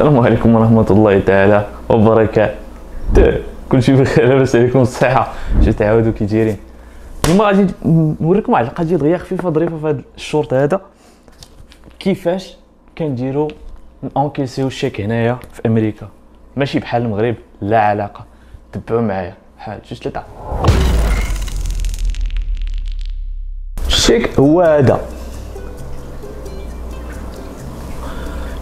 السلام عليكم ورحمة الله تعالى وبركاته. كلشي بخير لاباس عليكم الصحة. شي تعاودوا كي دايرين اليوم غادي نوريكم واحد القضية دغيا خفيفة ظريفة في هذا الشورت هذا. كيفاش كنديروا نونكيسيو الشيك هنايا في أمريكا؟ ماشي بحال المغرب لا علاقة. تبعوا معايا. بحال جوج ثلاثة. الشيك هو هذا.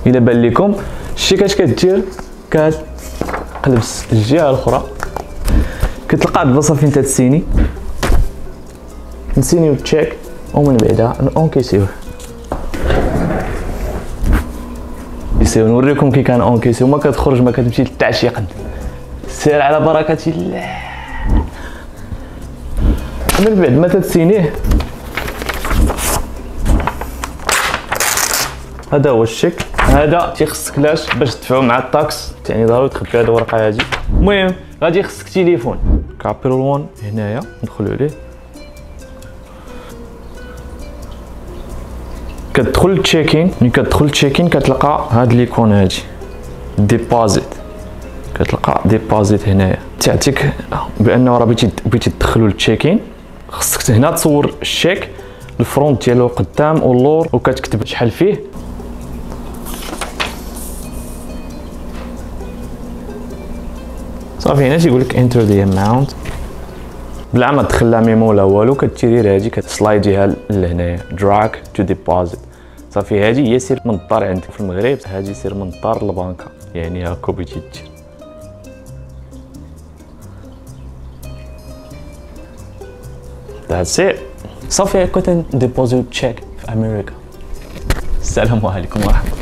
إلا بان لكم الشيك اش كدير؟ كتقلب الجهة الأخرى. كتلقى البلاصة فين تتسيني. نسينيو تشيك ومن بعدها اونكيسيوه يسيو نوريكم كي كان اونكيسيو ما كتخرج ما كتمشي للتعشيق سير على بركة الله. من بعد ما تتسينيه هذا هو الشيك هذا تيخصك لاش باش تدفعو مع ال tax. يعني ضروري تخبي هذه الورقة هذه المهم غادي يخصك تليفون Capital One هنايا. ندخلو عليه. كتدخل checking ملي كتدخل checking كتلقى هاد l'icône هادي. deposit كتلقى deposit هنايا. تعطيك بانه راه بغيتي بغيتي تدخلو لل checking خصك هنا تصور الشيك. ال front ديالو قدام و l'arrière وكتكتب شحال فيه. صافي هنا تيقول لك enter the amount بلا ما تدخل لا memo ولا والو كتيري هادي كت slide يها لهنايا دراك to deposit صافي هادي هي سير من الدار عندك في المغرب هادي سير من الدار للبنكه يعني هاكا بغيتي دير That's صافي هكا تنديبوزيو تشيك في أمريكا السلام عليكم ورحمة الله.